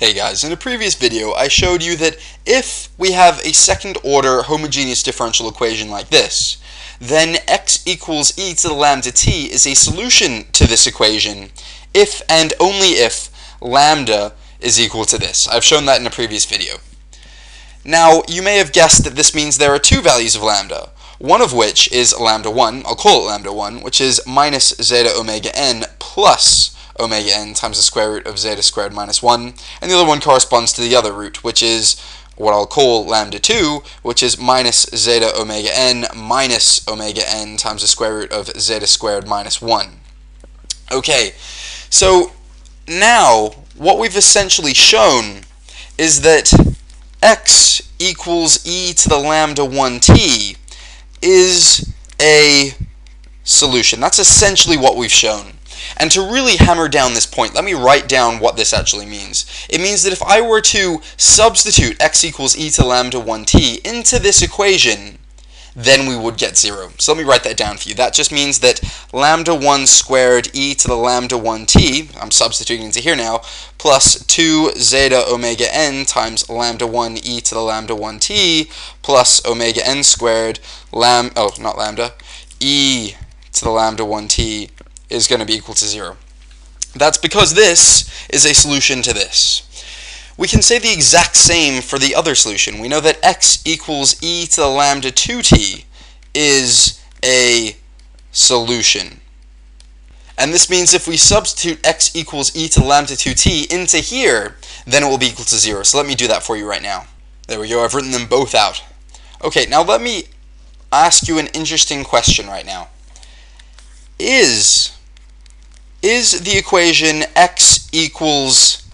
Hey guys, in a previous video I showed you that if we have a second order homogeneous differential equation like this, then x equals e to the lambda t is a solution to this equation if and only if lambda is equal to this. I've shown that in a previous video. Now, you may have guessed that this means there are two values of lambda, one of which is lambda 1, I'll call it lambda 1, which is minus zeta omega n plus omega n times the square root of zeta squared minus 1, and the other one corresponds to the other root, which is what I'll call lambda 2, which is minus zeta omega n minus omega n times the square root of zeta squared minus 1. Okay, so now what we've essentially shown is that x equals e to the lambda 1t is a solution. That's essentially what we've shown. And to really hammer down this point, let me write down what this actually means. It means that if I were to substitute x equals e to lambda 1t into this equation, then we would get 0. So let me write that down for you. That just means that lambda 1 squared e to the lambda 1t, I'm substituting into here now, plus 2 zeta omega n times lambda 1 e to the lambda 1t plus omega n squared, lam, oh, not lambda, e to the lambda 1t is going to be equal to 0. That's because this is a solution to this. We can say the exact same for the other solution. We know that x equals e to the lambda 2t is a solution. And this means if we substitute x equals e to the lambda 2t into here, then it will be equal to 0. So let me do that for you right now. There we go, I've written them both out. Okay, now let me ask you an interesting question right now. Is is the equation x equals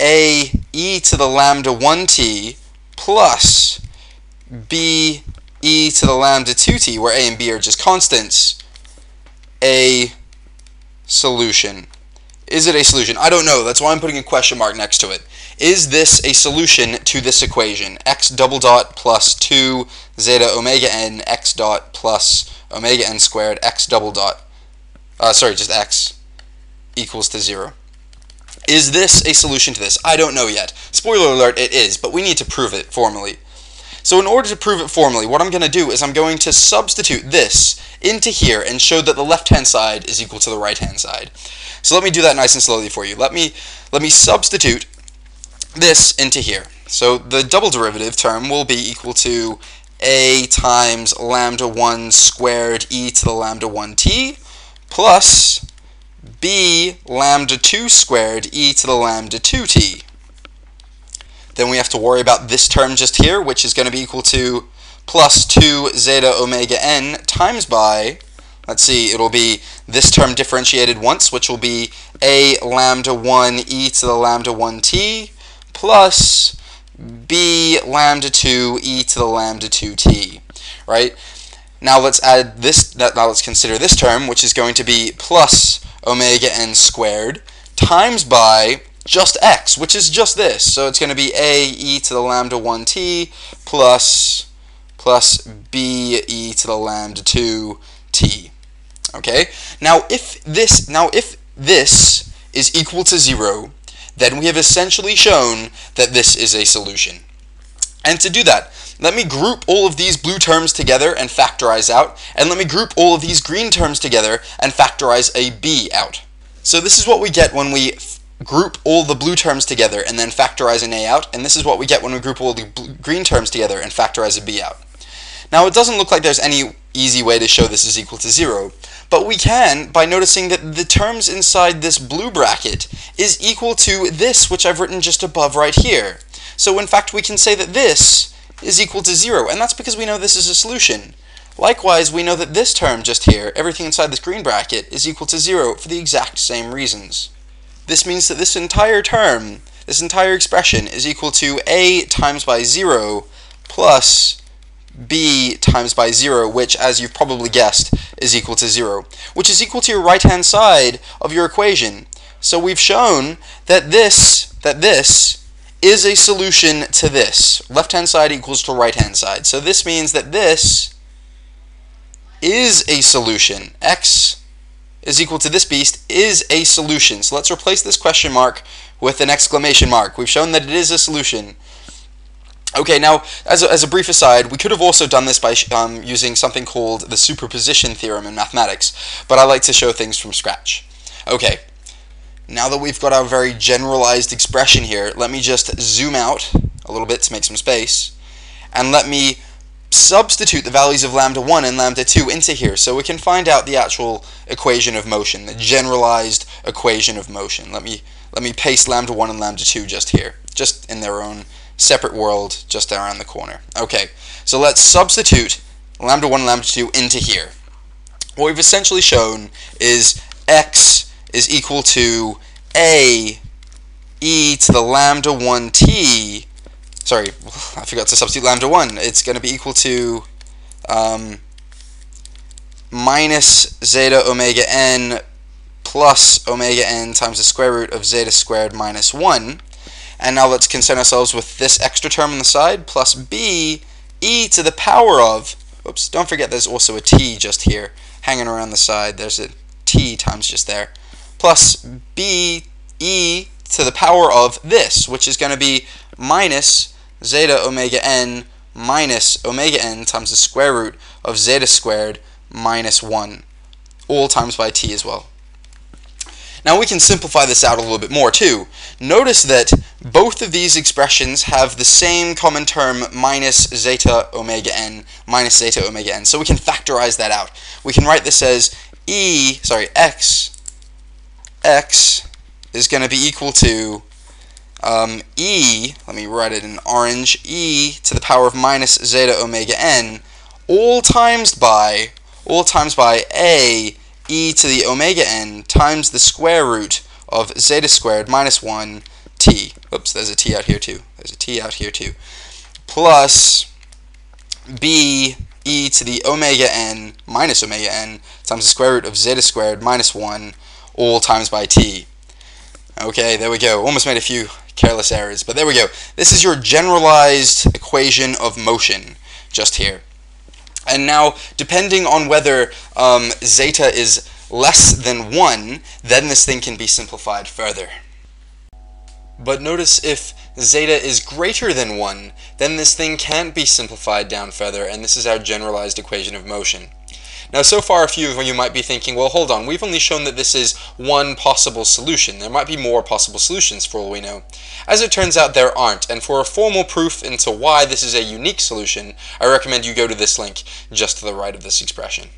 a e to the lambda 1t plus b e to the lambda 2t, where a and b are just constants, a solution. Is it a solution? I don't know. That's why I'm putting a question mark next to it. Is this a solution to this equation? x double dot plus 2 zeta omega n x dot plus omega n squared x double dot. Uh, sorry, just x equals to 0. Is this a solution to this? I don't know yet. Spoiler alert, it is, but we need to prove it formally. So in order to prove it formally, what I'm going to do is I'm going to substitute this into here and show that the left-hand side is equal to the right-hand side. So let me do that nice and slowly for you. Let me, let me substitute this into here. So the double derivative term will be equal to a times lambda 1 squared e to the lambda 1t plus b lambda 2 squared e to the lambda 2t. Then we have to worry about this term just here, which is going to be equal to plus 2 zeta omega n times by, let's see, it'll be this term differentiated once, which will be a lambda 1 e to the lambda 1t plus b lambda 2 e to the lambda 2t, right? Now let's add this, now let's consider this term, which is going to be plus omega n squared times by just x, which is just this. So it's going to be a e to the lambda 1t plus plus b e to the lambda 2t. Okay? Now if this now if this is equal to 0, then we have essentially shown that this is a solution. And to do that, let me group all of these blue terms together and factorize out, and let me group all of these green terms together and factorize a b out. So this is what we get when we group all the blue terms together and then factorize an a out, and this is what we get when we group all the green terms together and factorize a b out. Now it doesn't look like there's any easy way to show this is equal to 0, but we can by noticing that the terms inside this blue bracket is equal to this which I've written just above right here. So in fact we can say that this is equal to 0, and that's because we know this is a solution. Likewise, we know that this term just here, everything inside this green bracket, is equal to 0 for the exact same reasons. This means that this entire term, this entire expression, is equal to a times by 0 plus b times by 0, which, as you've probably guessed, is equal to 0, which is equal to your right-hand side of your equation. So we've shown that this, that this is a solution to this. Left-hand side equals to right-hand side. So this means that this is a solution. X is equal to this beast is a solution. So let's replace this question mark with an exclamation mark. We've shown that it is a solution. Okay, now, as a, as a brief aside, we could have also done this by um, using something called the superposition theorem in mathematics, but I like to show things from scratch. Okay, now that we've got our very generalized expression here, let me just zoom out a little bit to make some space, and let me substitute the values of lambda 1 and lambda 2 into here so we can find out the actual equation of motion, the generalized equation of motion. Let me let me paste lambda 1 and lambda 2 just here, just in their own separate world just around the corner. Okay, so let's substitute lambda 1 and lambda 2 into here. What we've essentially shown is x is equal to a e to the lambda 1t sorry, I forgot to substitute lambda 1. It's going to be equal to um, minus zeta omega n plus omega n times the square root of zeta squared minus 1. And now let's concern ourselves with this extra term on the side, plus b e to the power of, oops, don't forget there's also a t just here, hanging around the side. There's a t times just there, plus b e to the power of this, which is going to be minus zeta omega n minus omega n times the square root of zeta squared minus 1, all times by t as well. Now we can simplify this out a little bit more too. Notice that both of these expressions have the same common term minus zeta omega n minus zeta omega n. So we can factorize that out. We can write this as e, sorry, x, x is going to be equal to um, e, let me write it in orange, e to the power of minus zeta omega n, all times by, all times by a e to the omega n times the square root of zeta squared minus 1 t. Oops, there's a t out here too. There's a t out here too. Plus b e to the omega n minus omega n times the square root of zeta squared minus 1 all times by t. Okay, there we go. Almost made a few careless errors. But there we go. This is your generalized equation of motion just here. And now, depending on whether um, zeta is less than 1, then this thing can be simplified further. But notice if zeta is greater than 1, then this thing can't be simplified down further, and this is our generalized equation of motion. Now, so far, a few of you might be thinking, well, hold on, we've only shown that this is one possible solution. There might be more possible solutions for all we know. As it turns out, there aren't, and for a formal proof into why this is a unique solution, I recommend you go to this link just to the right of this expression.